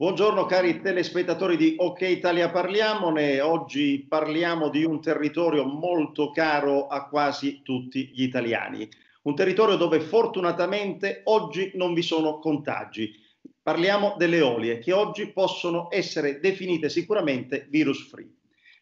Buongiorno cari telespettatori di OK Italia Parliamone. Oggi parliamo di un territorio molto caro a quasi tutti gli italiani. Un territorio dove fortunatamente oggi non vi sono contagi. Parliamo delle olie che oggi possono essere definite sicuramente virus free.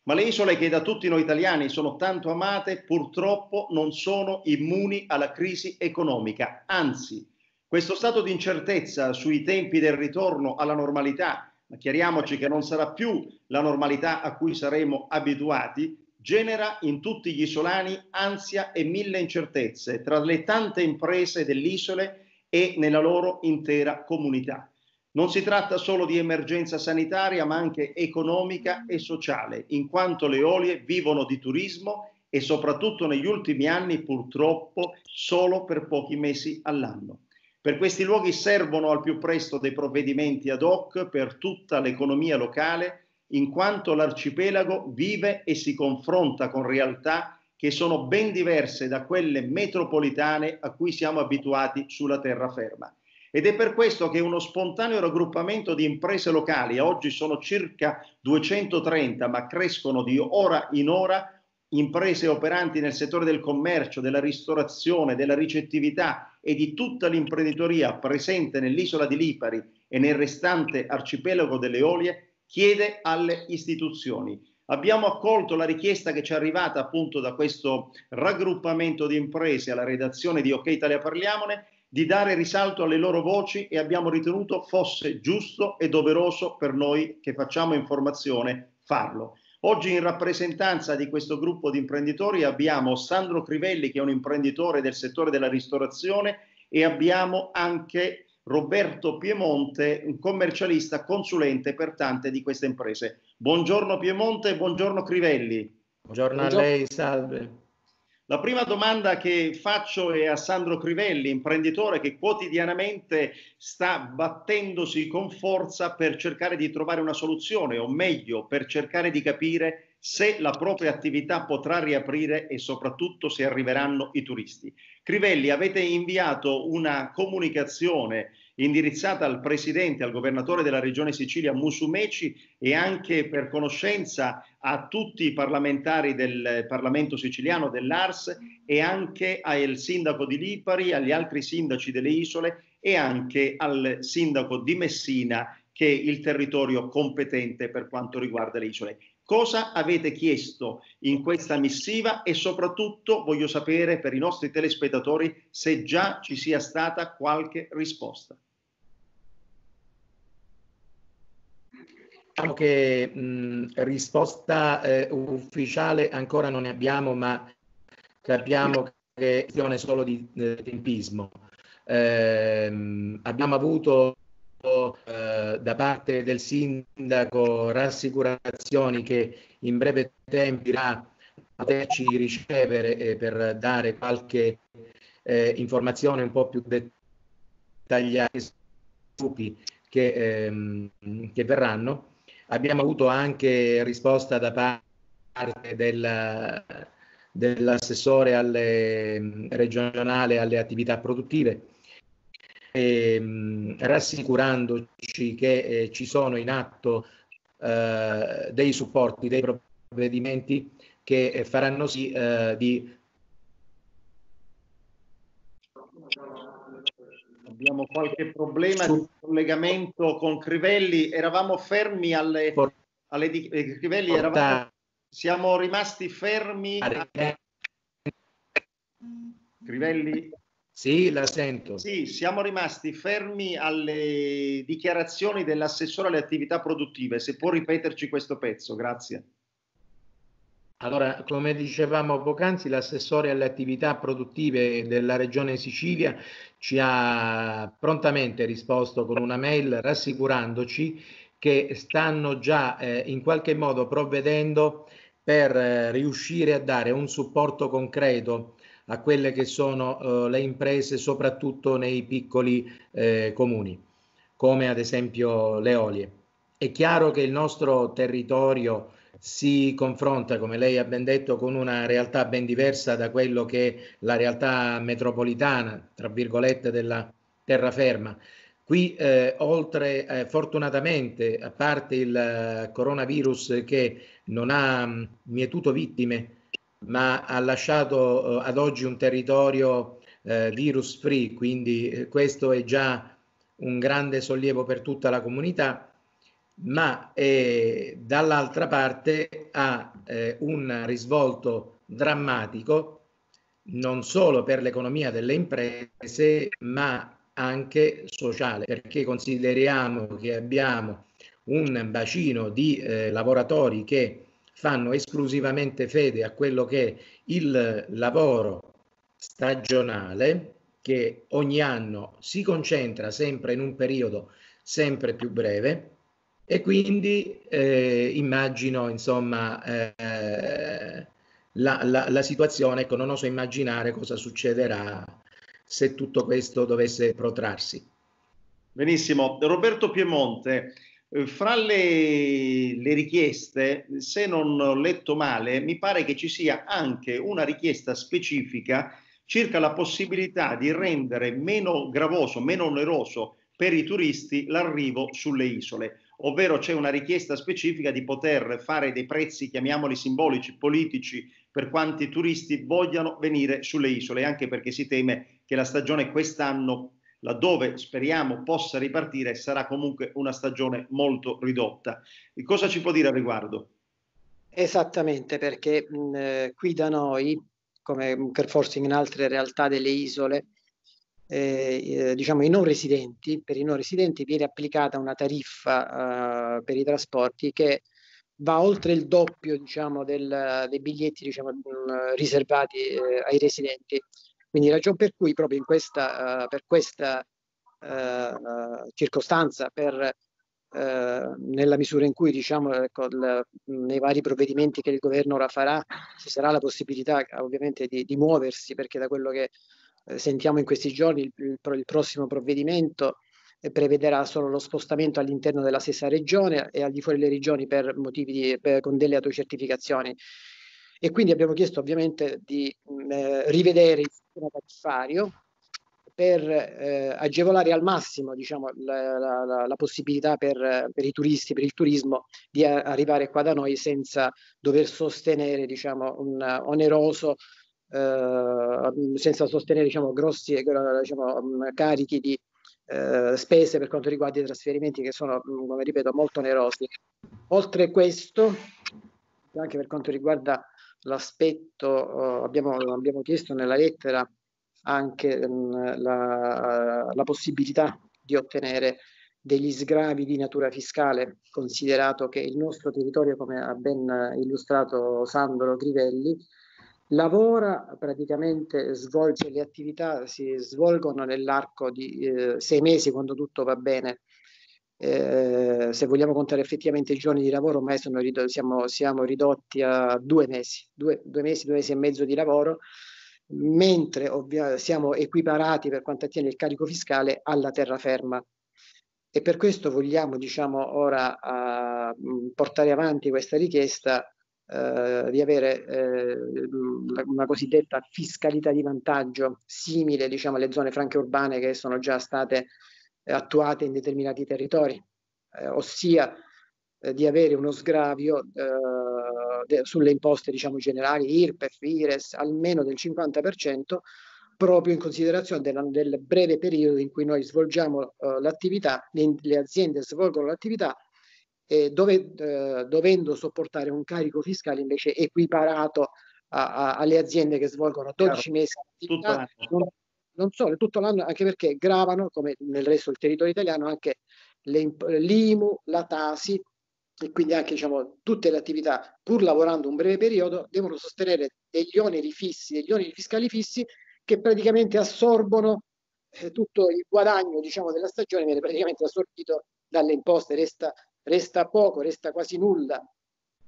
Ma le isole che da tutti noi italiani sono tanto amate purtroppo non sono immuni alla crisi economica, anzi questo stato di incertezza sui tempi del ritorno alla normalità, ma chiariamoci che non sarà più la normalità a cui saremo abituati, genera in tutti gli isolani ansia e mille incertezze tra le tante imprese dell'isole e nella loro intera comunità. Non si tratta solo di emergenza sanitaria, ma anche economica e sociale, in quanto le olie vivono di turismo e soprattutto negli ultimi anni purtroppo solo per pochi mesi all'anno. Per questi luoghi servono al più presto dei provvedimenti ad hoc per tutta l'economia locale, in quanto l'arcipelago vive e si confronta con realtà che sono ben diverse da quelle metropolitane a cui siamo abituati sulla terraferma. Ed è per questo che uno spontaneo raggruppamento di imprese locali, oggi sono circa 230, ma crescono di ora in ora, imprese operanti nel settore del commercio, della ristorazione, della ricettività e di tutta l'imprenditoria presente nell'isola di Lipari e nel restante arcipelago delle Olie, chiede alle istituzioni. Abbiamo accolto la richiesta che ci è arrivata appunto da questo raggruppamento di imprese alla redazione di OK Italia Parliamone di dare risalto alle loro voci e abbiamo ritenuto fosse giusto e doveroso per noi che facciamo informazione farlo. Oggi in rappresentanza di questo gruppo di imprenditori abbiamo Sandro Crivelli che è un imprenditore del settore della ristorazione e abbiamo anche Roberto Piemonte, un commercialista consulente per tante di queste imprese. Buongiorno Piemonte, buongiorno Crivelli. Buongiorno, buongiorno. a lei, salve. La prima domanda che faccio è a Sandro Crivelli, imprenditore che quotidianamente sta battendosi con forza per cercare di trovare una soluzione, o meglio, per cercare di capire se la propria attività potrà riaprire e soprattutto se arriveranno i turisti. Crivelli, avete inviato una comunicazione indirizzata al presidente, al governatore della regione Sicilia Musumeci e anche per conoscenza a tutti i parlamentari del Parlamento siciliano, dell'ARS e anche al sindaco di Lipari, agli altri sindaci delle isole e anche al sindaco di Messina che è il territorio competente per quanto riguarda le isole. Cosa avete chiesto in questa missiva e soprattutto voglio sapere per i nostri telespettatori se già ci sia stata qualche risposta. Diciamo che mh, risposta eh, ufficiale ancora non ne abbiamo, ma capiamo che è questione solo di eh, tempismo. Eh, abbiamo avuto eh, da parte del sindaco rassicurazioni che in breve tempo irà poterci ricevere eh, per dare qualche eh, informazione un po' più dettagliata che, ehm, che verranno Abbiamo avuto anche risposta da parte del, dell'assessore alle, regionale alle attività produttive, ehm, rassicurandoci che eh, ci sono in atto eh, dei supporti, dei provvedimenti che faranno sì eh, di abbiamo qualche problema di collegamento con Crivelli. Eravamo fermi alle, alle di, eh, Crivelli, eravamo, siamo rimasti fermi. A... Crivelli? Sì, la sento. Sì, siamo rimasti fermi alle dichiarazioni dell'assessore alle attività produttive. Se può ripeterci questo pezzo, grazie. Allora, come dicevamo poc'anzi, l'assessore alle attività produttive della Regione Sicilia ci ha prontamente risposto con una mail rassicurandoci che stanno già eh, in qualche modo provvedendo per eh, riuscire a dare un supporto concreto a quelle che sono eh, le imprese, soprattutto nei piccoli eh, comuni, come ad esempio le olie. È chiaro che il nostro territorio si confronta, come lei ha ben detto, con una realtà ben diversa da quello che è la realtà metropolitana, tra virgolette, della terraferma. Qui, eh, oltre, eh, fortunatamente, a parte il eh, coronavirus che non ha mm, mietuto vittime, ma ha lasciato eh, ad oggi un territorio eh, virus free, quindi eh, questo è già un grande sollievo per tutta la comunità, ma dall'altra parte ha un risvolto drammatico non solo per l'economia delle imprese, ma anche sociale, perché consideriamo che abbiamo un bacino di eh, lavoratori che fanno esclusivamente fede a quello che è il lavoro stagionale, che ogni anno si concentra sempre in un periodo sempre più breve e quindi eh, immagino insomma eh, la, la, la, situazione, ecco non oso immaginare cosa succederà se tutto questo dovesse protrarsi. Benissimo. Roberto Piemonte, eh, fra le, le, richieste, se non ho letto male, mi pare che ci sia anche una richiesta specifica circa la possibilità di rendere meno gravoso, meno oneroso per i turisti l'arrivo sulle isole, ovvero c'è una richiesta specifica di poter fare dei prezzi, chiamiamoli simbolici, politici, per quanti turisti vogliano venire sulle isole, anche perché si teme che la stagione quest'anno, laddove speriamo possa ripartire, sarà comunque una stagione molto ridotta. E cosa ci può dire al riguardo? Esattamente, perché mh, qui da noi come per forse in altre realtà delle isole, eh, eh, diciamo i non residenti, per i non residenti viene applicata una tariffa eh, per i trasporti che va oltre il doppio diciamo, del, dei biglietti diciamo, riservati eh, ai residenti. Quindi ragione per cui proprio in questa, uh, per questa circostanza, per eh, nella misura in cui diciamo, ecco, il, nei vari provvedimenti che il governo ora farà ci sarà la possibilità ovviamente di, di muoversi perché da quello che eh, sentiamo in questi giorni il, il, il prossimo provvedimento eh, prevederà solo lo spostamento all'interno della stessa regione e al di fuori delle regioni per motivi di, per, con delle autocertificazioni. E quindi abbiamo chiesto ovviamente di mh, eh, rivedere il sistema tariffario per eh, agevolare al massimo diciamo, la, la, la possibilità per, per, i turisti, per il turismo, di a, arrivare qua da noi senza dover sostenere diciamo, un oneroso, eh, senza sostenere diciamo, grossi diciamo, carichi di eh, spese per quanto riguarda i trasferimenti che sono, come ripeto, molto onerosi. Oltre questo, anche per quanto riguarda l'aspetto, eh, abbiamo, abbiamo chiesto nella lettera anche mh, la, la possibilità di ottenere degli sgravi di natura fiscale, considerato che il nostro territorio, come ha ben illustrato Sandro Grivelli, lavora praticamente, svolge le attività, si svolgono nell'arco di eh, sei mesi quando tutto va bene. Eh, se vogliamo contare effettivamente i giorni di lavoro, ormai ridotti, siamo, siamo, ridotti a due mesi, due, due mesi, due mesi e mezzo di lavoro mentre siamo equiparati per quanto attiene il carico fiscale alla terraferma. E per questo vogliamo diciamo, ora uh, portare avanti questa richiesta uh, di avere uh, una cosiddetta fiscalità di vantaggio simile diciamo, alle zone franche urbane che sono già state attuate in determinati territori, ossia di avere uno sgravio de, sulle imposte diciamo, generali, IRPEF, IRES, almeno del 50%, proprio in considerazione della, del breve periodo in cui noi svolgiamo uh, l'attività, le, le, aziende svolgono l'attività, e dove, uh, dovendo sopportare un carico fiscale invece equiparato a, a, alle aziende che svolgono 12 Chiaro. mesi di attività, non, non solo, tutto l'anno, anche perché gravano, come nel resto del territorio italiano, anche l'IMU, la TASI, e quindi anche diciamo, tutte le attività, pur lavorando un breve periodo, devono sostenere degli oneri fissi, degli oneri fiscali fissi che praticamente assorbono eh, tutto il guadagno diciamo, della stagione, viene praticamente assorbito dalle imposte, resta, resta poco, resta quasi nulla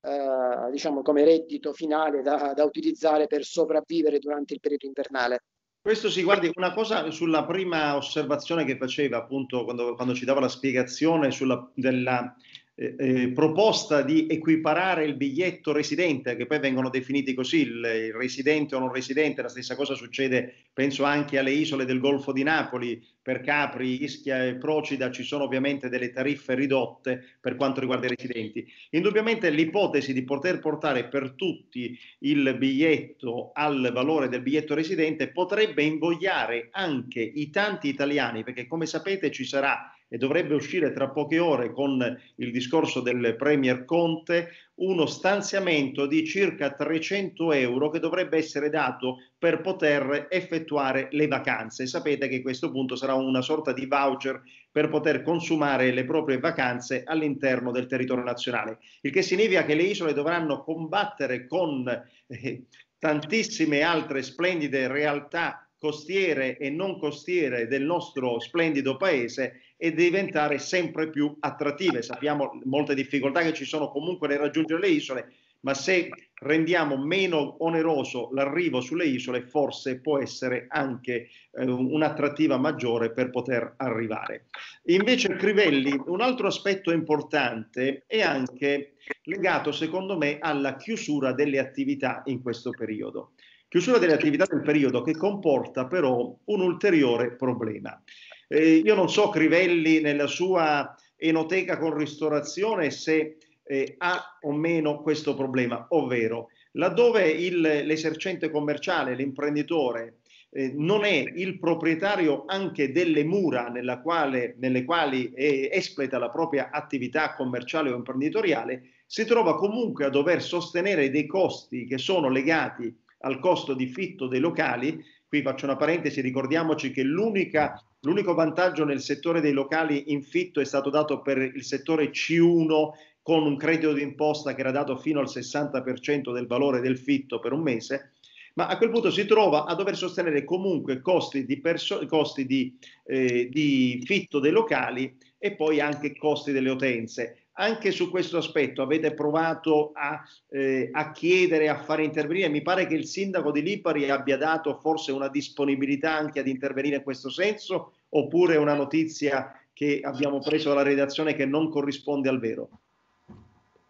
eh, diciamo, come reddito finale da, da utilizzare per sopravvivere durante il periodo invernale. Questo si guardi una cosa sulla prima osservazione che faceva appunto quando, quando ci dava la spiegazione sulla, della eh, eh, proposta di equiparare il biglietto residente, che poi vengono definiti così, il, il, residente o non residente, la stessa cosa succede, penso anche alle isole del Golfo di Napoli, per Capri, Ischia e Procida ci sono ovviamente delle tariffe ridotte per quanto riguarda i residenti. Indubbiamente l'ipotesi di poter portare per tutti il biglietto al valore del biglietto residente potrebbe invogliare anche i tanti italiani, perché come sapete ci sarà e dovrebbe uscire tra poche ore con il discorso del Premier Conte uno stanziamento di circa 300 euro che dovrebbe essere dato per poter effettuare le vacanze. Sapete che questo punto sarà una sorta di voucher per poter consumare le proprie vacanze all'interno del territorio nazionale, il che significa che le isole dovranno combattere con eh, tantissime altre splendide realtà costiere e non costiere del nostro splendido paese e diventare sempre più attrattive. Sappiamo molte difficoltà che ci sono comunque nel raggiungere le isole, ma se rendiamo meno oneroso l'arrivo sulle isole, forse può essere anche eh, un'attrattiva maggiore per poter arrivare. Invece, Crivelli, un altro aspetto importante è anche legato, secondo me, alla chiusura delle attività in questo periodo. Chiusura delle attività del periodo che comporta però un ulteriore problema. Eh, io non so Crivelli nella sua enoteca con ristorazione se eh, ha o meno questo problema, ovvero laddove il, l'esercente commerciale, l'imprenditore, eh, non è il proprietario anche delle mura quale, nelle quali eh, espleta la propria attività commerciale o imprenditoriale, si trova comunque a dover sostenere dei costi che sono legati al costo di fitto dei locali. Qui faccio una parentesi, ricordiamoci che l'unico vantaggio nel settore dei locali in fitto è stato dato per il settore C1 con un credito d'imposta che era dato fino al 60% del valore del fitto per un mese, ma a quel punto si trova a dover sostenere comunque costi di, costi di, eh, di fitto dei locali e poi anche costi delle utenze. Anche su questo aspetto avete provato a, eh, a, chiedere, a fare intervenire? Mi pare che il sindaco di Lipari abbia dato forse una disponibilità anche ad intervenire in questo senso, oppure una notizia che abbiamo preso dalla redazione che non corrisponde al vero?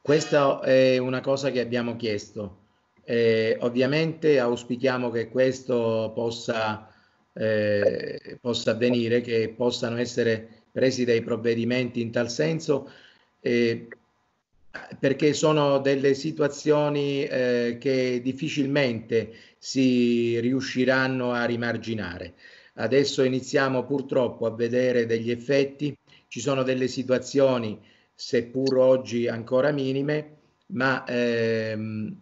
Questa è una cosa che abbiamo chiesto. Eh, ovviamente auspichiamo che questo possa, eh, possa avvenire, che possano essere presi dei provvedimenti in tal senso eh, perché sono delle situazioni eh, che difficilmente si riusciranno a rimarginare. Adesso iniziamo purtroppo a vedere degli effetti, ci sono delle situazioni, seppur oggi ancora minime, ma ehm,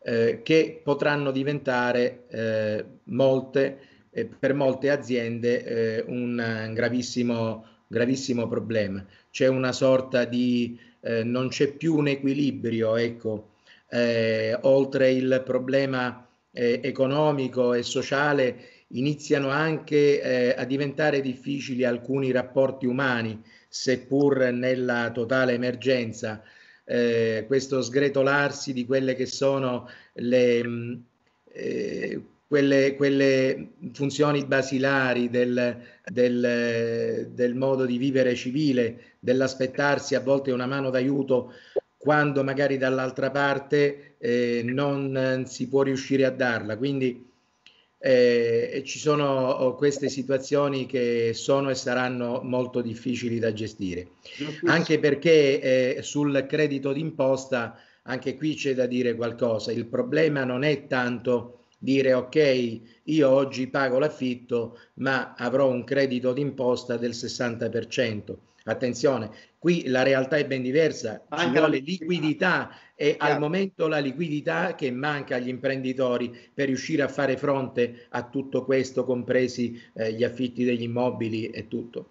eh, che potranno diventare eh, molte, eh, per molte aziende eh, un gravissimo, gravissimo problema c'è una sorta di eh, non c'è più un equilibrio, ecco, eh, oltre il problema eh, economico e sociale iniziano anche eh, a diventare difficili alcuni rapporti umani, seppur nella totale emergenza. Eh, questo sgretolarsi di quelle che sono le mh, eh, quelle, quelle funzioni basilari del, del, del, modo di vivere civile, dell'aspettarsi a volte una mano d'aiuto quando magari dall'altra parte eh, non si può riuscire a darla. Quindi eh, ci sono queste situazioni che sono e saranno molto difficili da gestire. Anche perché eh, sul credito d'imposta, anche qui c'è da dire qualcosa, il problema non è tanto dire ok, io oggi pago l'affitto, ma avrò un credito d'imposta del 60%. Attenzione, qui la realtà è ben diversa, ci vuole liquidità e al momento la liquidità che manca agli imprenditori per riuscire a fare fronte a tutto questo, compresi eh, gli affitti degli immobili e tutto.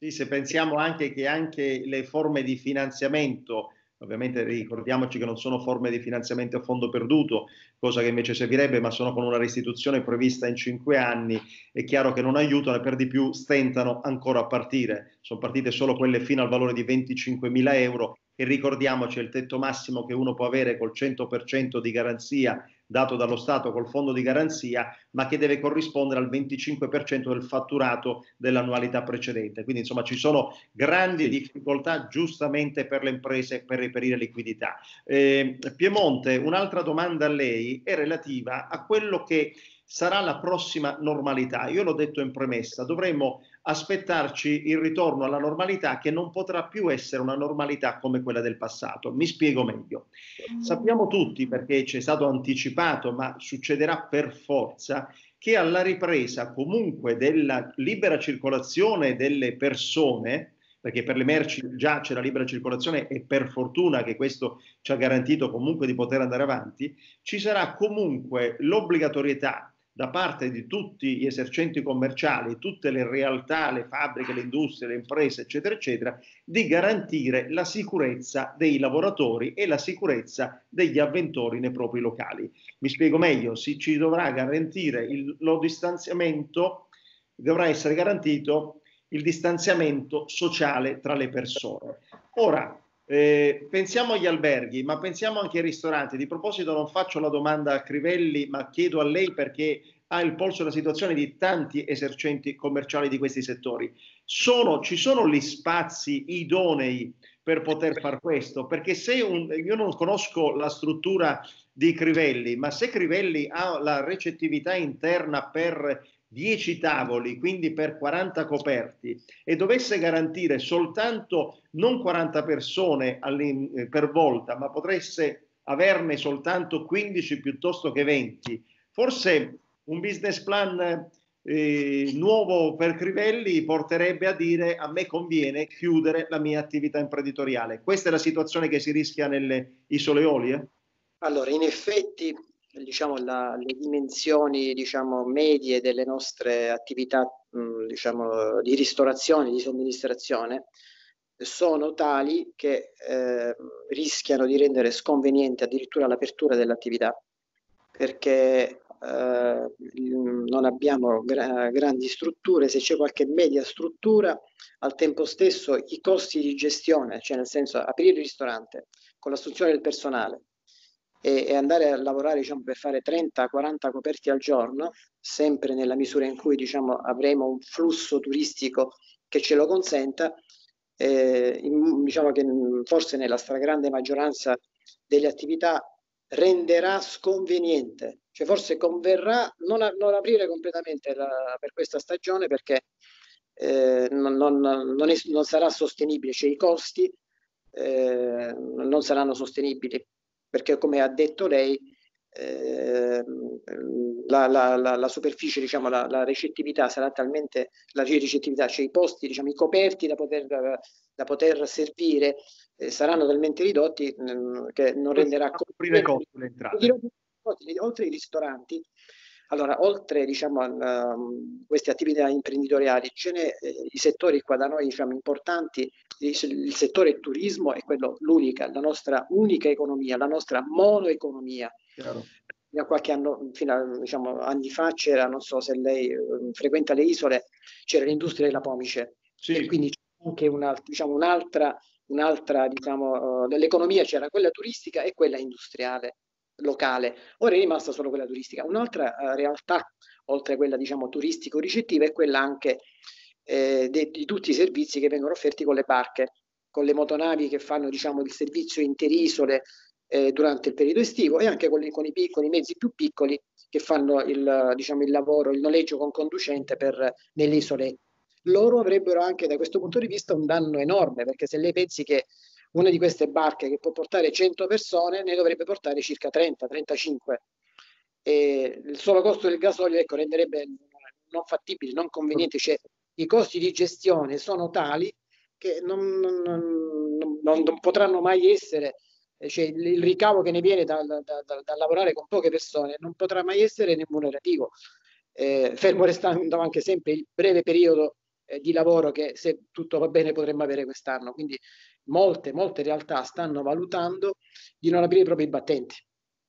Sì, se pensiamo anche che anche le forme di finanziamento Ovviamente ricordiamoci che non sono forme di finanziamento a fondo perduto, cosa che invece servirebbe, ma sono con una restituzione prevista in cinque anni. È chiaro che non aiutano e per di più stentano ancora a partire. Sono partite solo quelle fino al valore di 25 mila euro e ricordiamoci il tetto massimo che uno può avere col 100% di garanzia dato dallo Stato col fondo di garanzia, ma che deve corrispondere al 25% del fatturato dell'annualità precedente. Quindi insomma ci sono grandi difficoltà giustamente per le imprese per reperire liquidità. Eh, Piemonte, un'altra domanda a lei è relativa a quello che sarà la prossima normalità. Io l'ho detto in premessa, dovremmo aspettarci il ritorno alla normalità che non potrà più essere una normalità come quella del passato. Mi spiego meglio. Sappiamo tutti, perché ci è stato anticipato, ma succederà per forza, che alla ripresa comunque della libera circolazione delle persone, perché per le merci già c'è la libera circolazione e per fortuna che questo ci ha garantito comunque di poter andare avanti, ci sarà comunque l'obbligatorietà da parte di tutti gli esercenti commerciali, tutte le realtà, le fabbriche, le industrie, le imprese, eccetera, eccetera, di garantire la sicurezza dei lavoratori e la sicurezza degli avventori nei propri locali. Mi spiego meglio, si ci dovrà garantire il, lo distanziamento, dovrà essere garantito il distanziamento sociale tra le persone. Ora, eh, pensiamo agli alberghi, ma pensiamo anche ai ristoranti. Di proposito non faccio la domanda a Crivelli, ma chiedo a lei perché ha il polso della situazione di tanti esercenti commerciali di questi settori. Sono, ci sono gli spazi idonei per poter fare questo? Perché se un, io non conosco la struttura di Crivelli, ma se Crivelli ha la recettività interna per 10 tavoli, quindi per 40 coperti, e dovesse garantire soltanto non 40 persone eh, per volta, ma potesse averne soltanto 15 piuttosto che 20, forse un business plan eh, nuovo per Crivelli porterebbe a dire a me conviene chiudere la mia attività imprenditoriale. Questa è la situazione che si rischia nelle isole Olie? Allora, in effetti diciamo, la, le dimensioni diciamo, medie delle nostre attività mh, diciamo, di ristorazione, di somministrazione, sono tali che eh, rischiano di rendere sconveniente addirittura l'apertura dell'attività, perché eh, non abbiamo gra grandi strutture, se c'è qualche media struttura, al tempo stesso i costi di gestione, cioè nel senso aprire il ristorante con l'assunzione del personale, e, e andare a lavorare diciamo, per fare 30-40 coperti al giorno, sempre nella misura in cui diciamo, avremo un flusso turistico che ce lo consenta, eh, in, diciamo che forse nella stragrande maggioranza delle attività renderà sconveniente, cioè forse converrà non, a, non aprire completamente la, per questa stagione perché eh, non, non, non, è, non, sarà sostenibile, cioè i costi eh, non saranno sostenibili perché come ha detto lei eh, la, la, la, la, superficie, diciamo, la, la, recettività sarà talmente, la ricettività, cioè i posti, diciamo, i coperti da poter, da poter servire eh, saranno talmente ridotti mh, mm, che non renderà coprire costi le entrate. Oltre ai ristoranti, allora, oltre diciamo, a um, queste attività imprenditoriali, ce ne, eh, i settori qua da noi diciamo, importanti, il, settore turismo è quello, l'unica, la nostra unica economia, la nostra monoeconomia. Chiaro. Da qualche anno, fino a diciamo, anni fa c'era, non so se lei eh, frequenta le isole, c'era l'industria della pomice. Sì. E quindi c'è anche una, diciamo, un'altra, un'altra diciamo, uh, l'economia c'era quella turistica e quella industriale locale, ora è rimasta solo quella turistica. Un'altra uh, realtà, oltre a quella diciamo turistico-ricettiva, è quella anche eh, de, di tutti i servizi che vengono offerti con le barche, con le motonavi che fanno diciamo, il servizio interisole eh, durante il periodo estivo e anche con, i, con, i, con i mezzi più piccoli che fanno il, diciamo, il lavoro, il noleggio con conducente per, nelle isole. Loro avrebbero anche da questo punto di vista un danno enorme perché se lei pensi che una di queste barche che può portare 100 persone ne dovrebbe portare circa 30, 35. E il solo costo del gasolio ecco, renderebbe non fattibile, non conveniente, cioè i costi di gestione sono tali che non, non, non, non potranno mai essere, cioè il, ricavo che ne viene da, da, da, da, lavorare con poche persone non potrà mai essere remunerativo, eh, fermo restando anche sempre il breve periodo eh, di lavoro che se tutto va bene potremmo avere quest'anno. Quindi molte, molte realtà stanno valutando di non aprire i propri battenti.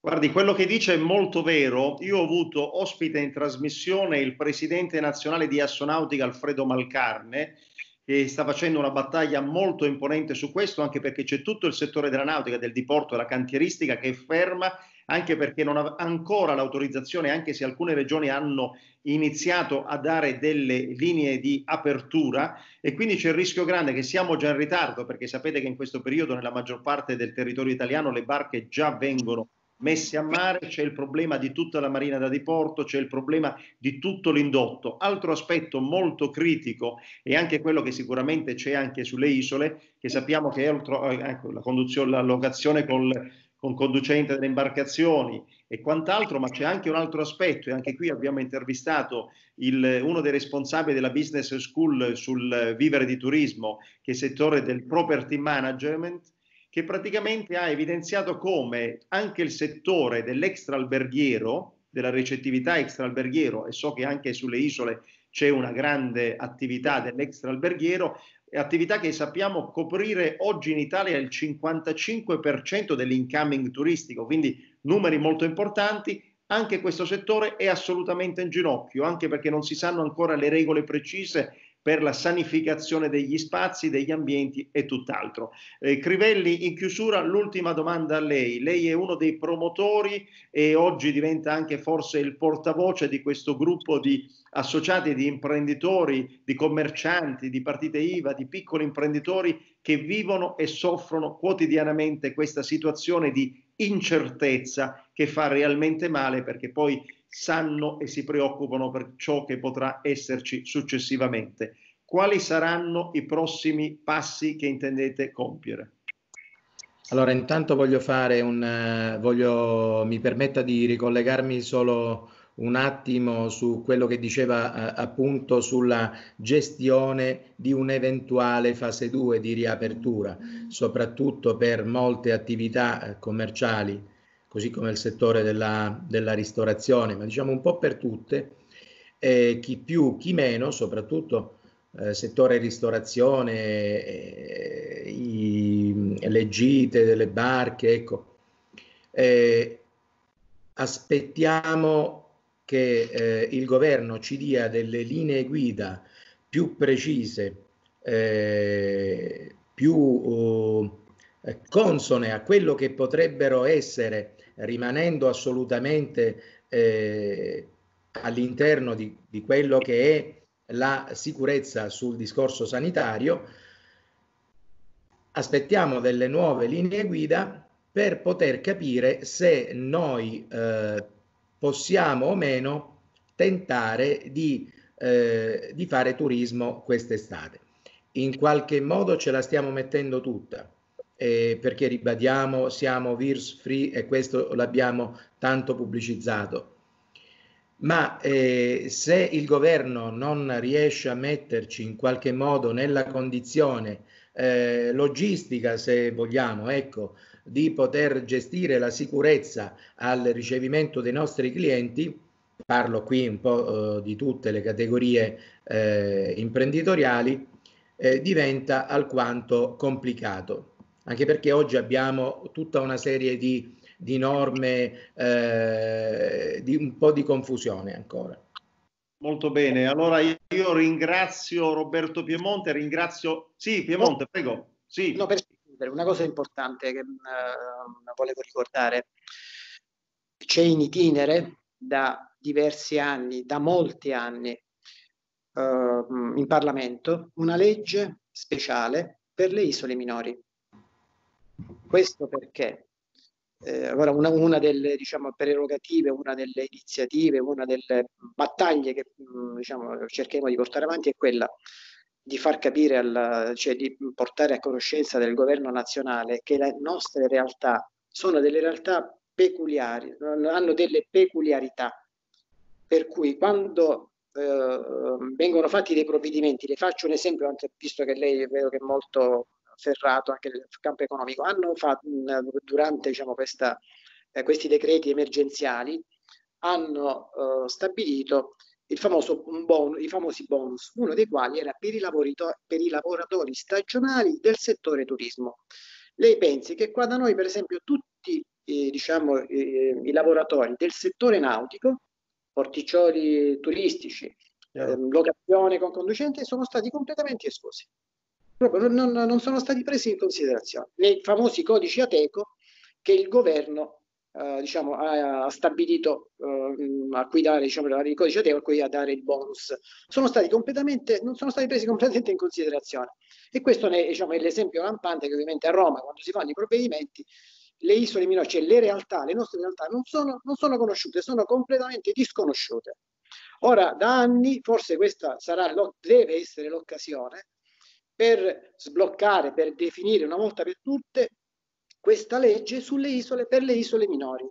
Guardi, quello che dice è molto vero. Io ho avuto ospite in trasmissione il presidente nazionale di Assonautica Alfredo Malcarne, che sta facendo una battaglia molto imponente su questo, anche perché c'è tutto il settore della nautica, del diporto e della cantieristica che è ferma anche perché non ha ancora l'autorizzazione, anche se alcune regioni hanno iniziato a dare delle linee di apertura e quindi c'è il rischio grande che siamo già in ritardo perché sapete che in questo periodo nella maggior parte del territorio italiano le barche già vengono messe a mare, c'è il problema di tutta la marina da diporto, c'è il problema di tutto l'indotto. Altro aspetto molto critico e anche quello che sicuramente c'è anche sulle isole, che sappiamo che è altro, eh, ecco, la, la locazione col, con conducente delle imbarcazioni e quant'altro, ma c'è anche un altro aspetto e anche qui abbiamo intervistato il, uno dei responsabili della business school sul vivere di turismo, che è il settore del property management, che praticamente ha evidenziato come anche il settore dell'extraalberghiero, della recettività extraalberghiero, e so che anche sulle isole c'è una grande attività dell'extraalberghiero, attività che sappiamo coprire oggi in Italia il 55% dell'incoming turistico, quindi numeri molto importanti, anche questo settore è assolutamente in ginocchio, anche perché non si sanno ancora le regole precise per la sanificazione degli spazi, degli ambienti e tutt'altro. Eh, Crivelli, in chiusura, l'ultima domanda a lei. Lei è uno dei promotori e oggi diventa anche forse il portavoce di questo gruppo di associati di imprenditori, di commercianti, di partite IVA, di piccoli imprenditori che vivono e soffrono quotidianamente questa situazione di incertezza che fa realmente male perché poi sanno e si preoccupano per ciò che potrà esserci successivamente. Quali saranno i prossimi passi che intendete compiere? Allora, intanto voglio fare un, voglio, mi permetta di ricollegarmi solo un attimo su quello che diceva uh, appunto sulla gestione di un'eventuale fase 2 di riapertura, soprattutto per molte attività uh, commerciali così come il settore della, della ristorazione, ma diciamo un po' per tutte, eh, chi più, chi meno, soprattutto eh, settore ristorazione, eh, i, le gite delle barche, ecco. Eh, aspettiamo che eh, il governo ci dia delle linee guida più precise, eh, più consone a quello che potrebbero essere rimanendo assolutamente eh, all'interno di, di quello che è la sicurezza sul discorso sanitario, aspettiamo delle nuove linee guida per poter capire se noi eh, possiamo o meno tentare di, eh, di fare turismo quest'estate. In qualche modo ce la stiamo mettendo tutta eh, perché ribadiamo siamo virus free e questo l'abbiamo tanto pubblicizzato. Ma eh, se il governo non riesce a metterci in qualche modo nella condizione eh, logistica, se vogliamo, ecco, di poter gestire la sicurezza al ricevimento dei nostri clienti, parlo qui un po' eh, di tutte le categorie eh, imprenditoriali, eh, diventa alquanto complicato anche perché oggi abbiamo tutta una serie di, di norme, eh, di un po' di confusione ancora. Molto bene, allora io ringrazio Roberto Piemonte, ringrazio... Sì, Piemonte, no, prego. Sì. No, per una cosa importante che uh, volevo ricordare, c'è in itinere da diversi anni, da molti anni, uh, in Parlamento una legge speciale per le isole minori. Questo perché? Eh, allora una, una, delle diciamo, prerogative, una delle iniziative, una delle battaglie che mm, diciamo, cerchiamo di portare avanti è quella di far capire, alla, cioè di portare a conoscenza del governo nazionale che le nostre realtà sono delle realtà peculiari, hanno delle peculiarità, per cui quando eh, vengono fatti dei provvedimenti, le faccio un esempio, anche visto che lei è vero che è molto ferrato anche nel campo economico, hanno fatto durante diciamo, questa, eh, questi decreti emergenziali hanno eh, stabilito il famoso bon, i famosi bonus, uno dei quali era per i, per i lavoratori stagionali del settore turismo. Lei pensi che qua da noi, per esempio, tutti eh, diciamo, eh, i lavoratori del settore nautico, porticcioli turistici, eh, locazione con conducente, sono stati completamente esclusi proprio non, non sono stati presi in considerazione nei famosi codici Ateco che il governo eh, diciamo, ha, ha stabilito eh, a cui dare diciamo, il codice ATEO a cui a dare il bonus. Sono stati completamente, non sono stati presi completamente in considerazione. E questo ne, diciamo, è l'esempio lampante che ovviamente a Roma, quando si fanno i provvedimenti, le isole minori, cioè le realtà, le nostre realtà non sono, non sono conosciute, sono completamente disconosciute. Ora, da anni, forse questa sarà, deve essere l'occasione per sbloccare, per definire una volta per tutte questa legge sulle isole per le isole minori,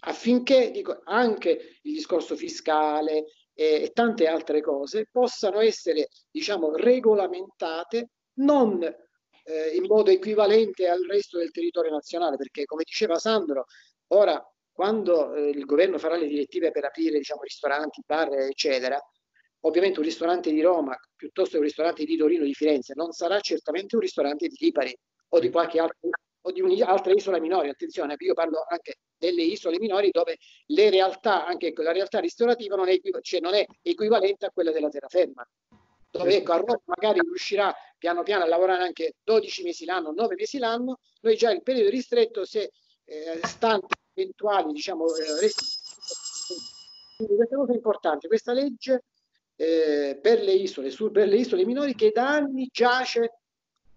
affinché dico, anche il discorso fiscale e, e tante altre cose possano essere, diciamo, regolamentate non eh, in modo equivalente al resto del territorio nazionale, perché come diceva Sandro, ora quando eh, il governo farà le direttive per aprire diciamo, ristoranti, bar, eccetera, ovviamente un ristorante di Roma piuttosto che un ristorante di Torino di Firenze non sarà certamente un ristorante di Lipari o di qualche altro o di un'altra isola minore, attenzione, io parlo anche delle isole minori dove le realtà, anche la realtà ristorativa non è, cioè non è equivalente a quella della terraferma dove ecco, a Roma magari riuscirà piano piano a lavorare anche 12 mesi l'anno, 9 mesi l'anno, noi già il periodo ristretto, se eh, stante eventuali diciamo, eh, quindi questa cosa è importante, questa legge eh, per, le isole, su, per le isole minori che da anni giace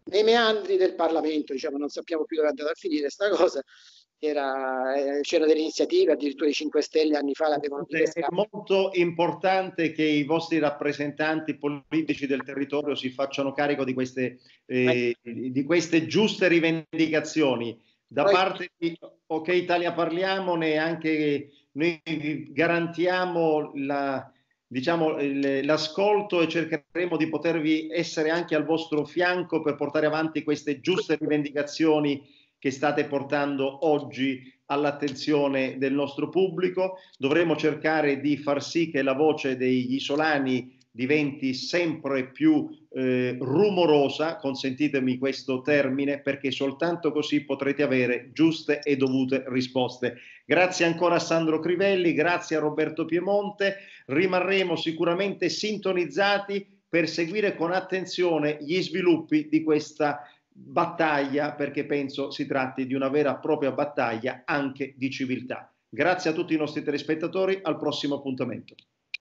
nei meandri del Parlamento, diciamo, non sappiamo più dove è andata a finire questa cosa, era, eh, c'erano delle iniziative, addirittura i 5 Stelle anni fa l'avevano È molto importante che i vostri rappresentanti politici del territorio si facciano carico di queste, eh, di queste giuste rivendicazioni. Da Poi, parte di OK Italia Parliamone anche noi garantiamo la, diciamo, l'ascolto e cercheremo di potervi essere anche al vostro fianco per portare avanti queste giuste rivendicazioni che state portando oggi all'attenzione del nostro pubblico. Dovremo cercare di far sì che la voce degli isolani diventi sempre più eh, rumorosa, consentitemi questo termine, perché soltanto così potrete avere giuste e dovute risposte. Grazie ancora a Sandro Crivelli, grazie a Roberto Piemonte, rimarremo sicuramente sintonizzati per seguire con attenzione gli sviluppi di questa battaglia perché penso si tratti di una vera e propria battaglia anche di civiltà. Grazie a tutti i nostri telespettatori, al prossimo appuntamento.